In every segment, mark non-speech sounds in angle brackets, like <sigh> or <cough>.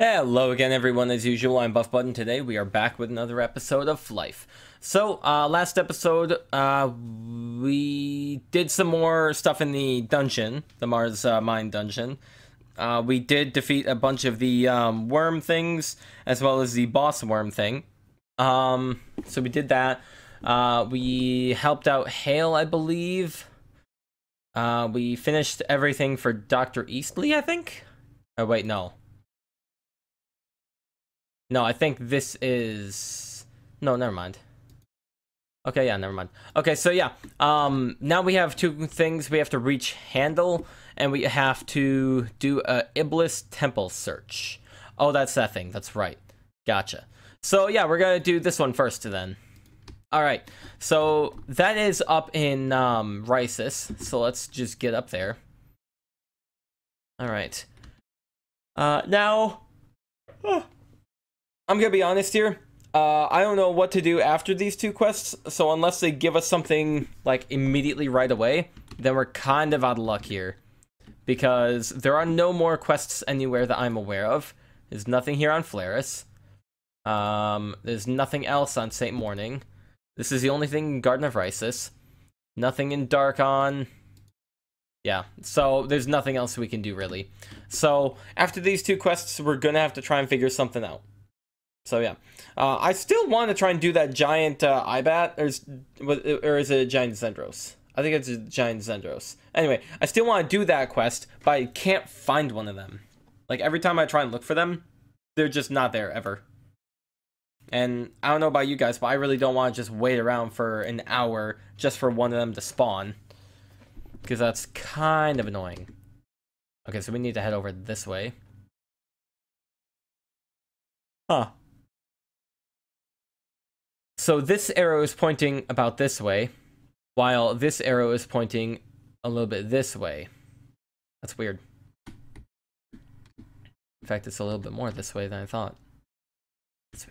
Hello again, everyone. As usual, I'm Buffbud. Today, we are back with another episode of Flyff. So, uh, last episode, uh, we did some more stuff in the dungeon, the Mars uh, Mine dungeon. Uh, we did defeat a bunch of the um, worm things, as well as the boss worm thing. Um, so we did that. Uh, we helped out Hale, I believe. Uh, we finished everything for Dr. Eastley, I think? Oh, wait, no. No, I think this is... No, never mind. Okay, yeah, never mind. Okay, so yeah, um, now we have two things. We have to reach Handle, and we have to do a Iblis Temple search. Oh, that's that thing. That's right. Gotcha. So yeah, we're gonna do this one first then. All right, so that is up in um, Rhisis. So let's just get up there. All right. Uh, now, oh, I'm gonna be honest here. Uh, I don't know what to do after these two quests. So unless they give us something like immediately right away, then we're kind of out of luck here, because there are no more quests anywhere that I'm aware of. There's nothing here on Flaris. Um, there's nothing else on Saint Morning. This is the only thing in Garden of Rhisis. Nothing in Darkon. Yeah, so there's nothing else we can do really. So after these two quests, we're gonna have to try and figure something out. So yeah, uh, I still want to try and do that giant uh, Ibat, or is, or is it a giant Zendros? I think it's a giant Zendros. Anyway, I still want to do that quest, but I can't find one of them. Like every time I try and look for them, they're just not there ever. And I don't know about you guys, but I really don't want to just wait around for an hour just for one of them to spawn. Because that's kind of annoying. Okay, so we need to head over this way. Huh. So this arrow is pointing about this way, while this arrow is pointing a little bit this way. That's weird. In fact, it's a little bit more this way than I thought.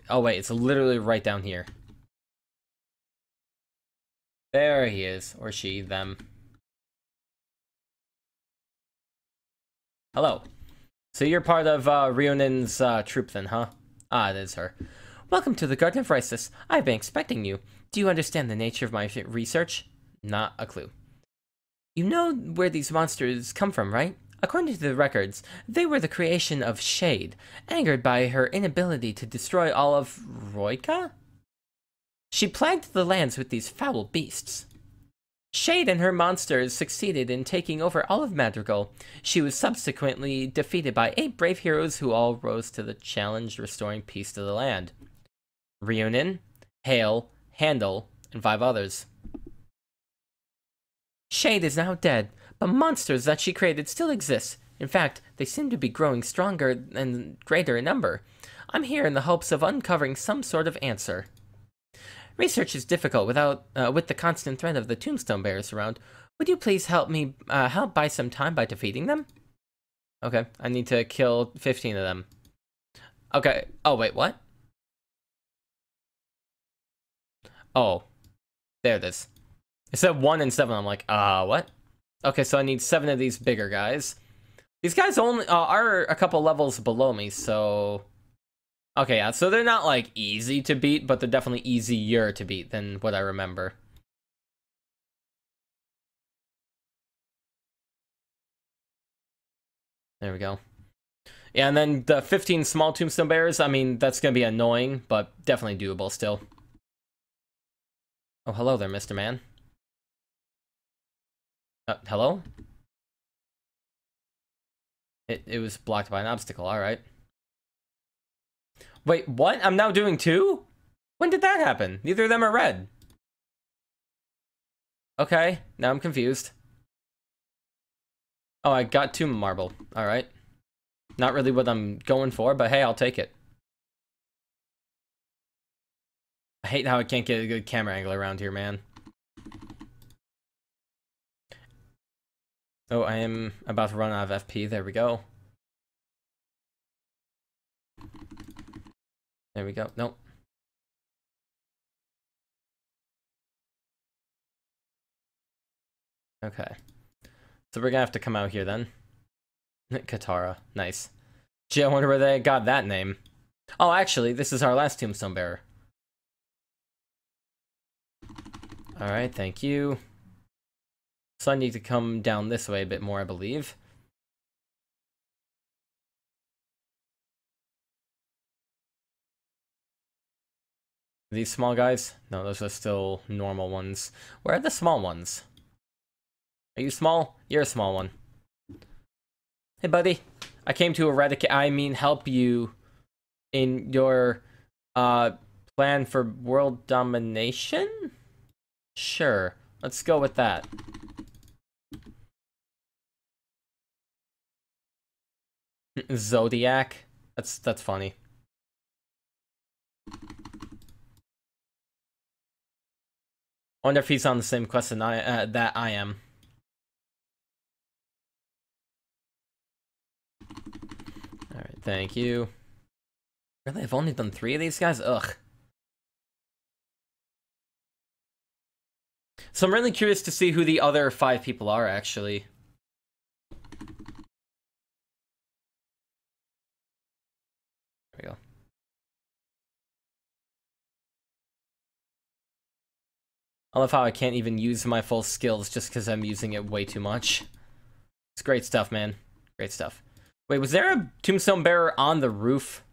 Oh wait, it's literally right down here. There he is, or she, them. Hello. So you're part of uh, Rionin's uh, troop then, huh? Ah, it is her. Welcome to the Garden of Rhisis. I've been expecting you. Do you understand the nature of my research? Not a clue. You know where these monsters come from, right? According to the records, they were the creation of Shade, angered by her inability to destroy all of Roika? She plagued the lands with these foul beasts. Shade and her monsters succeeded in taking over all of Madrigal. She was subsequently defeated by eight brave heroes who all rose to the challenge, restoring peace to the land. Rionin, Hale, Handel, and five others. Shade is now dead, but monsters that she created still exist. In fact, they seem to be growing stronger and greater in number. I'm here in the hopes of uncovering some sort of answer. Research is difficult without uh, with the constant threat of the tombstone bearers around. Would you please help me uh, help buy some time by defeating them? Okay, I need to kill 15 of them. Okay. Oh, wait, what? Oh, there it is. It said 1 and 7. I'm like, uh, what? Okay, so I need seven of these bigger guys. These guys only uh, are a couple levels below me, so... Okay, yeah, so they're not, like, easy to beat, but they're definitely easier to beat than what I remember. There we go. Yeah, and then the 15 small tombstone bears, I mean, that's gonna be annoying, but definitely doable still. Oh, hello there, Mr. Man. Uh, hello? It, it was blocked by an obstacle, alright. Wait, what? I'm now doing two? When did that happen? Neither of them are red. Okay, now I'm confused. Oh, I got two marble. Alright. Not really what I'm going for, but hey, I'll take it. I hate how I can't get a good camera angle around here, man. Oh, I am about to run out of FP. There we go. There we go. Nope. Okay. So we're gonna have to come out here then. <laughs> Katara. Nice. Gee, I wonder where they got that name. Oh, actually, this is our last tombstone bearer. Alright, thank you. So I need to come down this way a bit more, I believe. These small guys? No, those are still normal ones. Where are the small ones? Are you small? You're a small one. Hey, buddy. I came to eradicate, I mean, help you in your uh, plan for world domination? Sure. Let's go with that. <laughs> Zodiac? That's that's funny. I wonder if he's on the same quest than I, uh, that I am. Alright, thank you. Really, I've only done three of these guys? Ugh. So I'm really curious to see who the other five people are, actually. There we go. I love how I can't even use my full skills just because I'm using it way too much. It's great stuff, man. Great stuff. Wait, was there a tombstone bearer on the roof?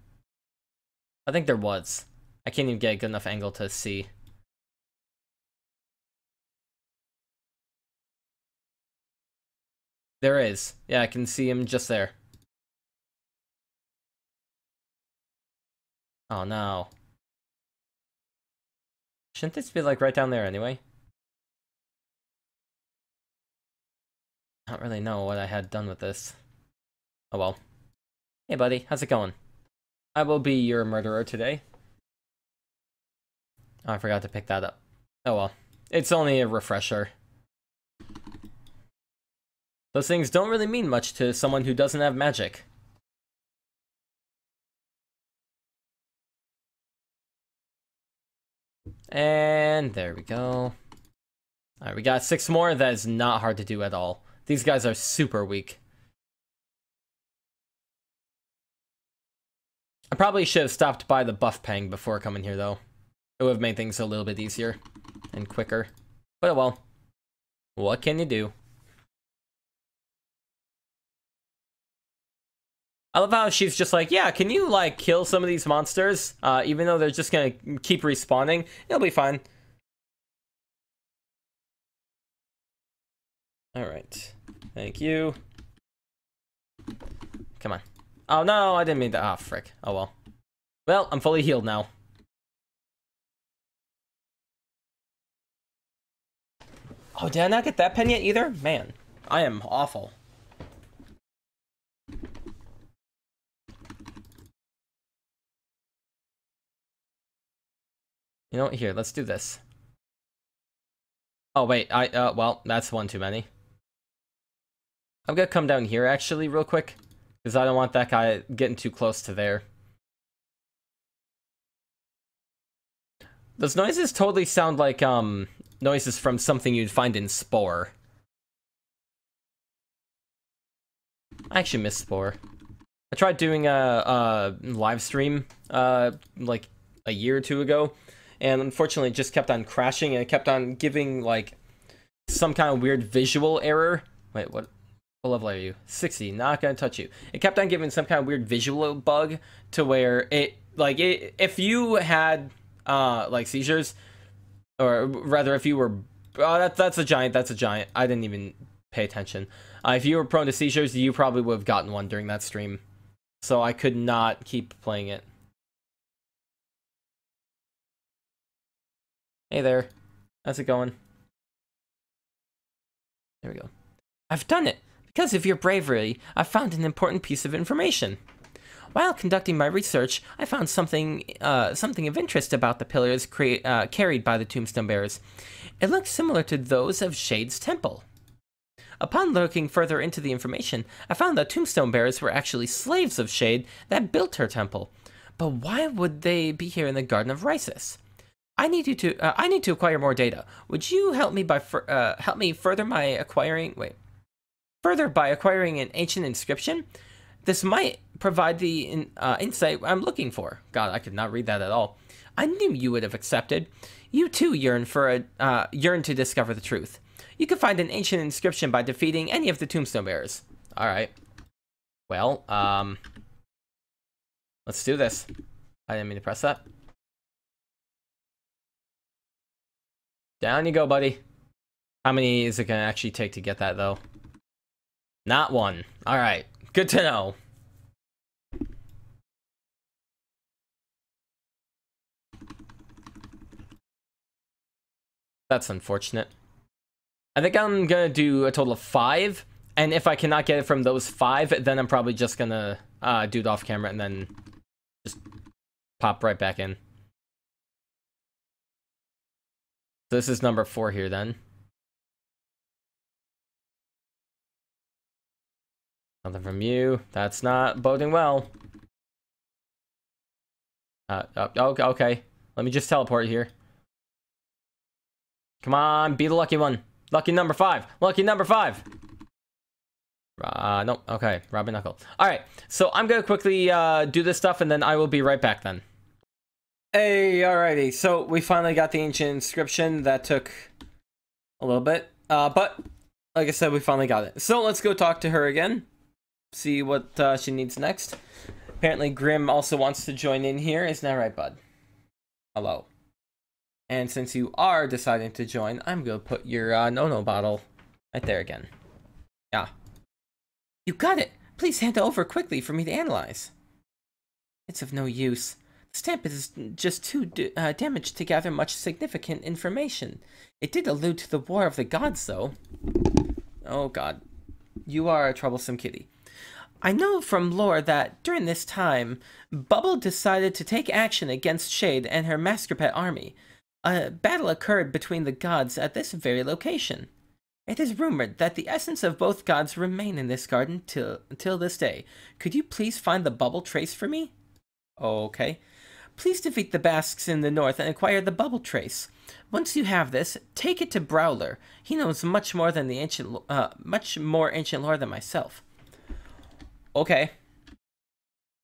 I think there was. I can't even get a good enough angle to see. There is. Yeah, I can see him just there. Oh no. Shouldn't this be like right down there anyway? I don't really know what I had done with this. Oh well. Hey buddy, how's it going? I will be your murderer today. Oh, I forgot to pick that up. Oh well. It's only a refresher. Those things don't really mean much to someone who doesn't have magic. And there we go. Alright, we got six more. That is not hard to do at all. These guys are super weak. I probably should have stopped by the buff pang before coming here, though. It would have made things a little bit easier and quicker. But oh well, what can you do? I love how she's just like, yeah, can you like kill some of these monsters? Uh, even though they're just gonna keep respawning, it'll be fine. All right, thank you. Come on. Oh no, I didn't mean to. Ah, oh, frick. Oh well. Well, I'm fully healed now. Oh, did I not get that pen yet either? Man, I am awful. You know what? Here, let's do this. Oh, wait. I, uh, well, that's one too many. I'm gonna come down here, actually, real quick. Because I don't want that guy getting too close to there. Those noises totally sound like, um, noises from something you'd find in Spore. I actually miss Spore. I tried doing a, a live stream, uh, like, a year or two ago, and unfortunately it just kept on crashing and it kept on giving like some kind of weird visual error. Wait, what? What level are you? 60. Not gonna touch you. It kept on giving some kind of weird visual bug to where it like it, if you had uh like seizures, or rather if you were oh that that's a giant. That's a giant. I didn't even pay attention. Uh, if you were prone to seizures, you probably would have gotten one during that stream. So I could not keep playing it. Hey there. How's it going? There we go. I've done it! Because of your bravery, I found an important piece of information. While conducting my research, I found something uh, something of interest about the pillars uh, carried by the tombstone bearers. It looks similar to those of Shade's temple. Upon looking further into the information, I found that tombstone bearers were actually slaves of Shade that built her temple. But why would they be here in the Garden of Rhisis? I need you to. Uh, I need to acquire more data. Would you help me by uh, help me further my acquiring? Wait, further by acquiring an ancient inscription. This might provide the in, uh, insight I'm looking for. God, I could not read that at all. I knew you would have accepted. You too yearn for a uh, yearn to discover the truth. You can find an ancient inscription by defeating any of the tombstone bearers. All right. Well, um, let's do this. I didn't mean to press that. Down you go, buddy. How many is it gonna actually take to get that though? Not one. All right. Good to know. That's unfortunate. I think I'm gonna do a total of five, and if I cannot get it from those five, then I'm probably just gonna uh, do it off camera and then just pop right back in. This is number four here then. Nothing from you. That's not boding well. Uh, oh, okay. Let me just teleport here. Come on, be the lucky one. Lucky number five. Lucky number five. Uh, no, okay, Robin Knuckle. All right, so I'm gonna quickly uh, do this stuff, and then I will be right back then. Hey, alrighty, so we finally got the ancient inscription. That took a little bit, uh, but like I said, we finally got it. So let's go talk to her again, see what uh, she needs next. Apparently, Grim also wants to join in here. Isn't that right, bud? Hello. And since you are deciding to join, I'm going to put your uh, no-no bottle right there again. Yeah. You got it! Please hand it over quickly for me to analyze. It's of no use. Stamp is just too uh, damaged to gather much significant information. It did allude to the War of the Gods, though. Oh god. You are a troublesome kitty. I know from lore that, during this time, Bubble decided to take action against Shade and her Masquerpet army. A battle occurred between the gods at this very location. It is rumored that the essence of both gods remain in this garden till, till this day. Could you please find the bubble trace for me? Okay. Please defeat the Basques in the north and acquire the bubble trace. Once you have this, take it to Browler. He knows much more than the ancient, uh, much more ancient lore than myself. Okay.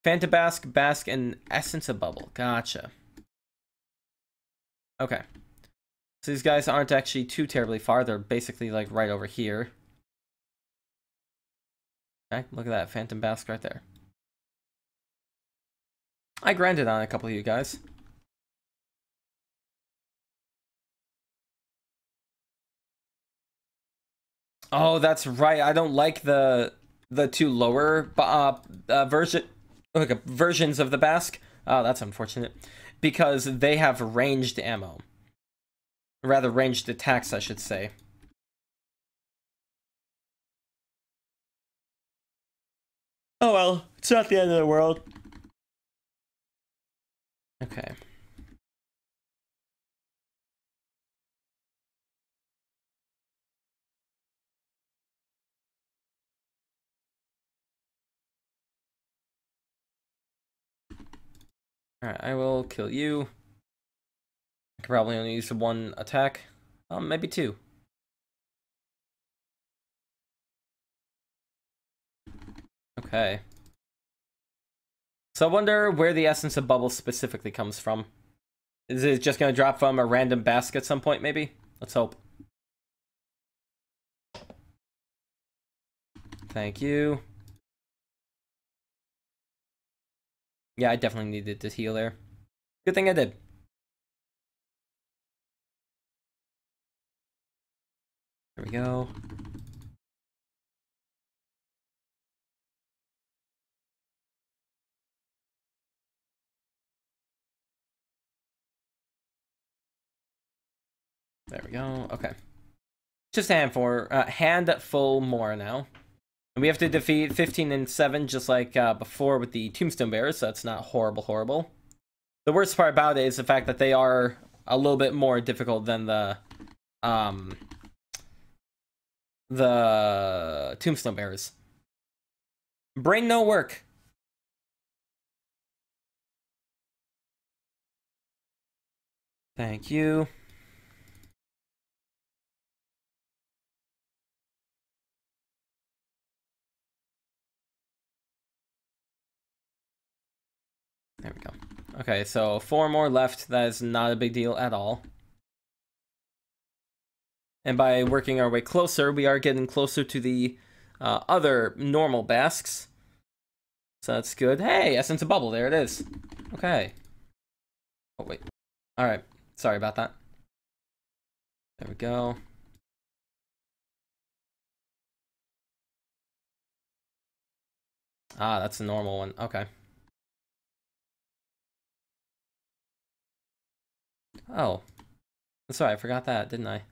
Phantabasque, Basque, and Essence of Bubble. Gotcha. Okay. So these guys aren't actually too terribly far. They're basically like right over here. Okay, look at that. Phantom Basque right there. I grinded on a couple of you guys. Oh, that's right. I don't like the the two lower uh, uh, version like, versions of the Basque. Oh, that's unfortunate because they have ranged ammo. Rather, ranged attacks, I should say. Oh well, it's not the end of the world. Okay. Alright, I will kill you. I can probably only use one attack. Um, maybe two. Okay. So I wonder where the essence of bubbles specifically comes from. Is it just going to drop from a random basket at some point, maybe? Let's hope. Thank you. Yeah, I definitely needed to heal there. Good thing I did. There we go. There we go. Okay. Just a handful, uh, handful more now. And we have to defeat 15 and 7 just like uh, before with the Tombstone Bears, so that's not horrible, horrible. The worst part about it is the fact that they are a little bit more difficult than the um the Tombstone Bears. Brain no work. Thank you. There we go. Okay, so four more left. That is not a big deal at all. And by working our way closer, we are getting closer to the uh, other normal Basques. So that's good. Hey, Essence of Bubble, there it is. Okay. Oh, wait. Alright, sorry about that. There we go. Ah, that's a normal one. Okay. Oh. Sorry, I forgot that, didn't I?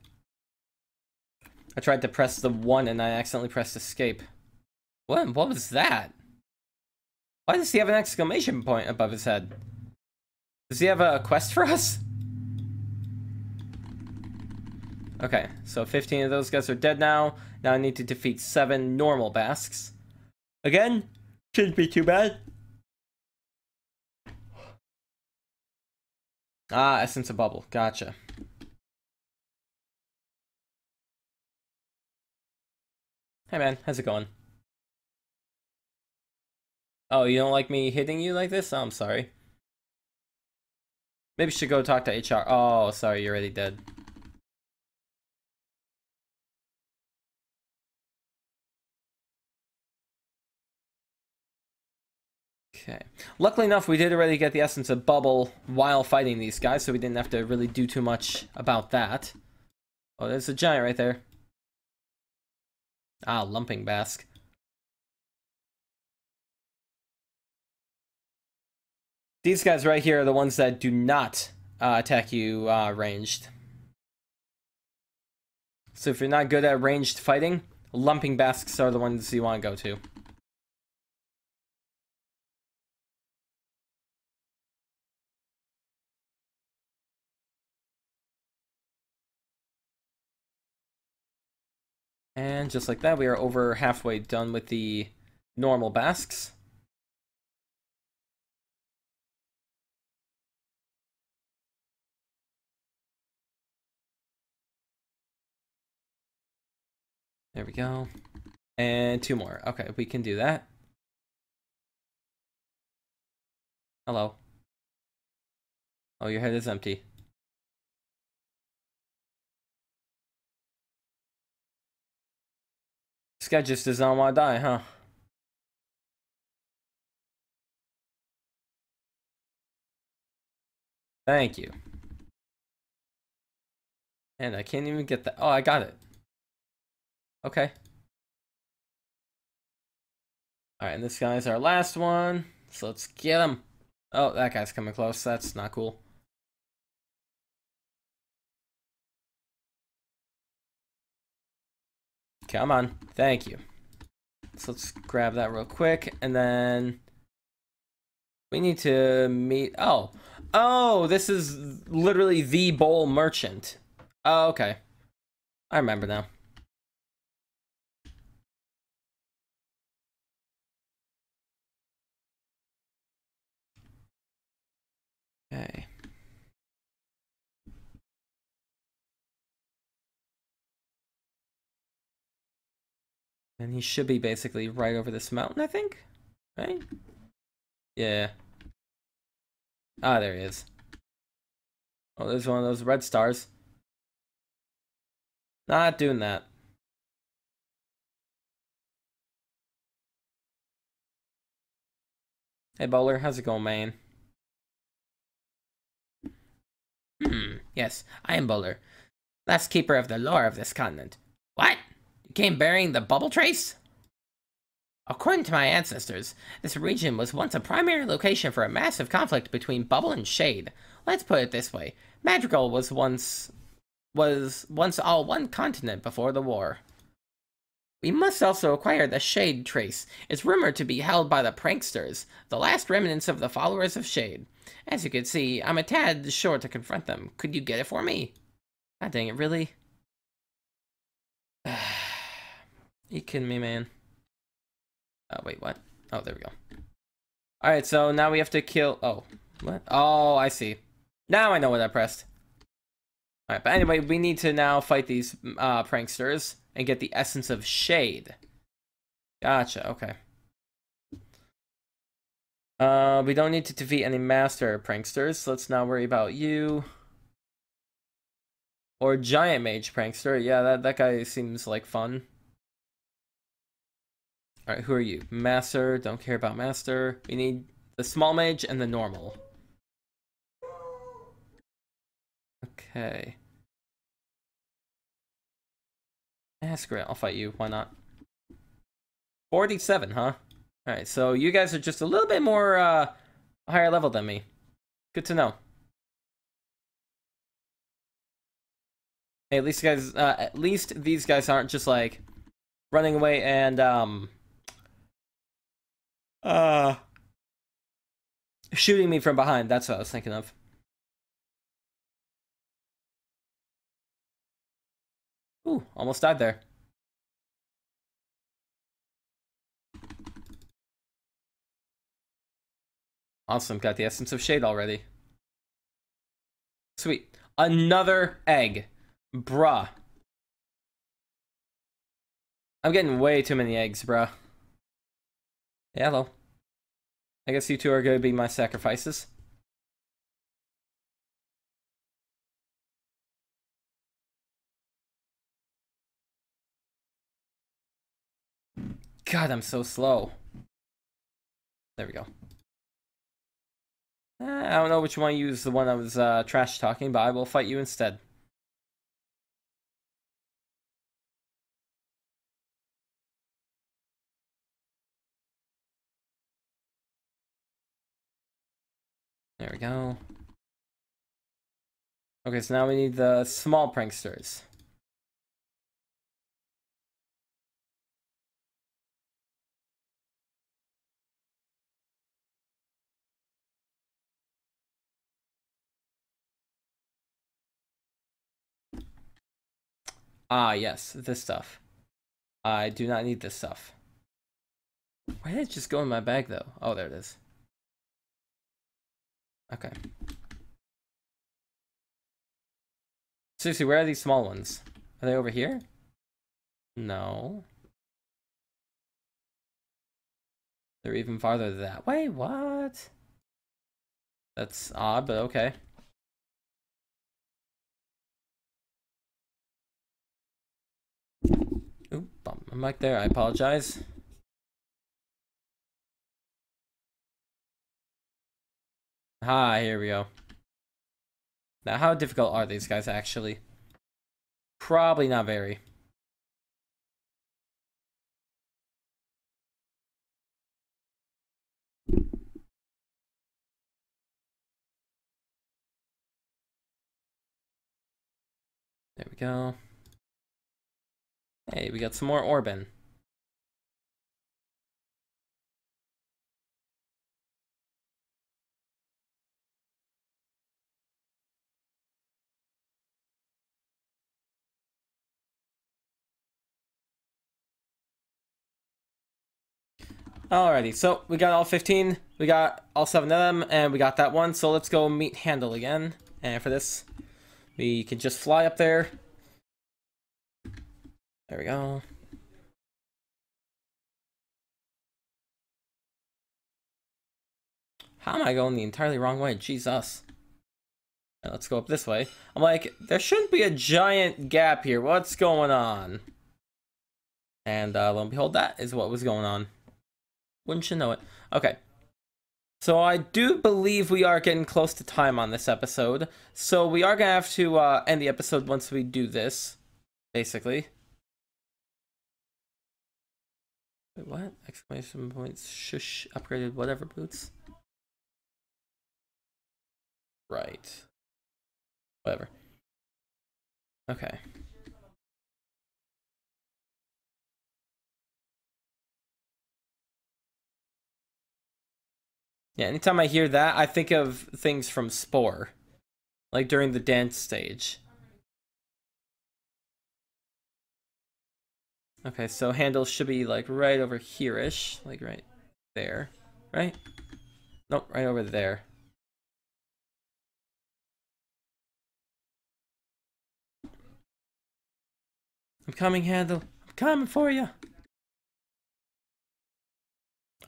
I tried to press the 1 and I accidentally pressed escape. What, what was that? Why does he have an exclamation point above his head? Does he have a quest for us? Okay, so 15 of those guys are dead now. Now I need to defeat 7 normal Basques. Again, shouldn't be too bad. Ah, Essence of Bubble. Gotcha. Hey man, how's it going? Oh, you don't like me hitting you like this? Oh, I'm sorry. Maybe you should go talk to HR. Oh, sorry, you're already dead. Okay. Luckily enough, we did already get the essence of bubble while fighting these guys, so we didn't have to really do too much about that. Oh, there's a giant right there. Ah, lumping bask. These guys right here are the ones that do not uh, attack you uh, ranged. So if you're not good at ranged fighting, lumping basks are the ones you want to go to. And just like that, we are over halfway done with the normal basques. There we go. And two more. Okay, we can do that. Hello. Oh, your head is empty. This guy just does not want to die, huh? Thank you. And I can't even get that. Oh, I got it. Okay. Alright, and this guy's our last one. So let's get him. Oh, that guy's coming close. That's not cool. Come on. Thank you. So let's grab that real quick. And then we need to meet. Oh. Oh, this is literally the bowl merchant. Oh, okay. I remember now. Okay. And he should be basically right over this mountain, I think? Right? Yeah. Ah, there he is. Oh, there's one of those red stars. Not doing that. Hey, Bowler, how's it going, man? Hmm, yes, I am Bowler, last keeper of the lore of this continent. What? Came bearing the bubble trace? According to my ancestors, this region was once a primary location for a massive conflict between Bubble and Shade. Let's put it this way. Madrigal was once was once all one continent before the war. We must also acquire the Shade Trace. It's rumored to be held by the Pranksters, the last remnants of the followers of Shade. As you can see, I'm a tad short to confront them. Could you get it for me? God dang it, really? You kidding me, man? Oh, wait, what? Oh, there we go. Alright, so now we have to kill... Oh, what? Oh, I see. Now I know what I pressed. Alright, but anyway, we need to now fight these uh, pranksters and get the essence of shade. Gotcha, okay. Uh, we don't need to defeat any master pranksters. Let's not worry about you. Or giant mage prankster. Yeah, that, that guy seems like fun. Alright, who are you? Master. Don't care about master. We need the small mage and the normal. Okay. Yeah, screw it. I'll fight you. Why not? 47, huh? Alright, so you guys are just a little bit more uh, higher level than me. Good to know. Hey, at least guys, uh, at least these guys aren't just like running away and um, uh, shooting me from behind. That's what I was thinking of. Ooh, almost died there. Awesome, got the Essence of Shade already. Sweet. Another egg. Bruh. I'm getting way too many eggs, bruh. Yeah, hello. I guess you two are going to be my sacrifices. God, I'm so slow. There we go. Eh, I don't know which one to use, the one I was uh, trash talking, but I will fight you instead. There we go. Okay, so now we need the small pranksters. Ah, yes, this stuff. I do not need this stuff. Why did it just go in my bag, though? Oh, there it is. Okay. Seriously, where are these small ones? Are they over here? No. They're even farther that way. What? That's odd, but okay. Oop, I'm back there. I apologize. Ah, here we go. Now, how difficult are these guys actually? Probably not very. There we go. Hey, we got some more Orben. Alrighty, so we got all 15, we got all 7 of them, and we got that one, so let's go meet Handle again. And for this, we can just fly up there. There we go. How am I going the entirely wrong way? Jesus. Let's go up this way. I'm like, there shouldn't be a giant gap here. What's going on? And uh, lo and behold, that is what was going on. Wouldn't you know it? Okay. So I do believe we are getting close to time on this episode. So we are going to have to uh, end the episode once we do this, basically. Wait, what? Exclamation points, shush, upgraded whatever boots. Right. Whatever. Okay. Yeah, anytime I hear that, I think of things from Spore. Like during the dance stage. Okay, so handle should be like right over here-ish. Like right there. Right? Nope, right over there. I'm coming, handle. I'm coming for you.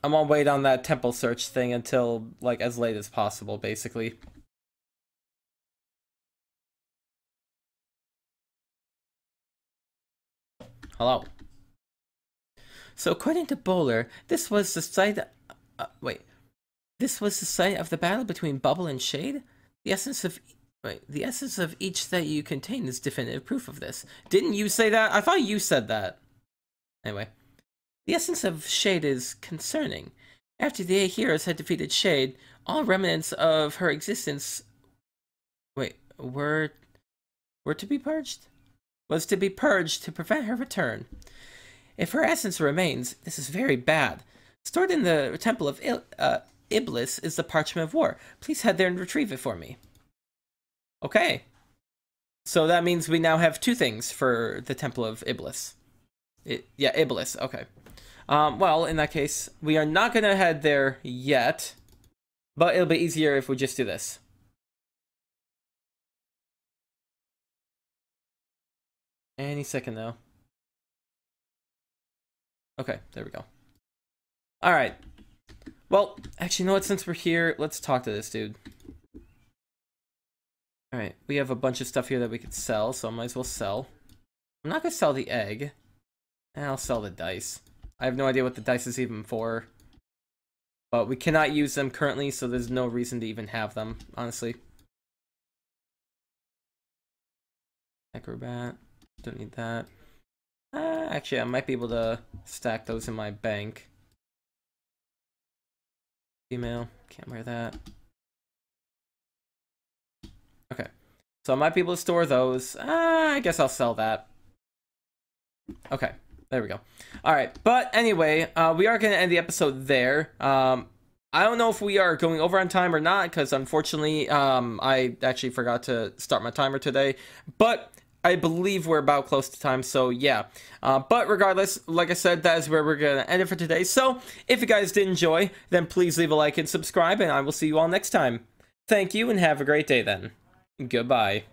I'm gonna wait on that temple search thing until like as late as possible, basically. Hello. So according to Bowler, this was the site. Uh, wait, this was the site of the battle between Bubble and Shade. The essence of wait, the essence of each that you contain is definitive proof of this. Didn't you say that? I thought you said that. Anyway, the essence of Shade is concerning. After the eight heroes had defeated Shade, all remnants of her existence wait were were to be purged was to be purged to prevent her return. If her essence remains, this is very bad. Stored in the Temple of Il uh, Iblis is the Parchment of War. Please head there and retrieve it for me. Okay. So that means we now have two things for the Temple of Iblis. It, yeah, Iblis. Okay. Um, well, in that case, we are not going to head there yet. But it'll be easier if we just do this. Any second now. Okay, there we go. Alright. Well, actually, you know what? Since we're here, let's talk to this dude. Alright, we have a bunch of stuff here that we could sell, so I might as well sell. I'm not going to sell the egg. I'll sell the dice. I have no idea what the dice is even for. But we cannot use them currently, so there's no reason to even have them, honestly. Acrobat. Don't need that. Uh, actually, I might be able to stack those in my bank. Email, can't wear that. Okay, so I might be able to store those. Uh, I guess I'll sell that. Okay, there we go. All right, but anyway, uh, we are going to end the episode there. Um, I don't know if we are going over on time or not, because unfortunately, um, I actually forgot to start my timer today. But I believe we're about close to time, so yeah. Uh, but regardless, like I said, that is where we're going to end it for today. So if you guys did enjoy, then please leave a like and subscribe, and I will see you all next time. Thank you, and have a great day then. Goodbye.